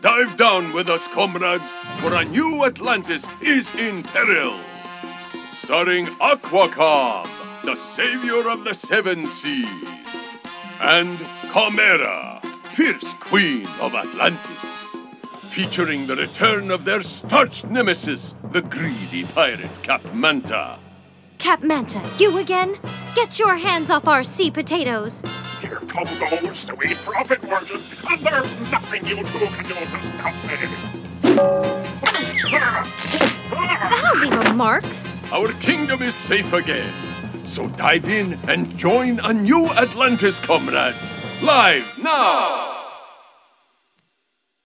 Dive down with us, comrades, for Anew Atlantis is in peril. Starring Aquacom, the savior of the seven seas, and Comera, fierce queen of Atlantis. Featuring the return of their starched nemesis, the greedy pirate Cap Manta. Cap Manta, you again? Get your hands off our sea potatoes. Here come those eat profit margins, you two can do to stop me. That'll leave a marks. Our kingdom is safe again. So dive in and join Anew Atlantis, comrades. Live now!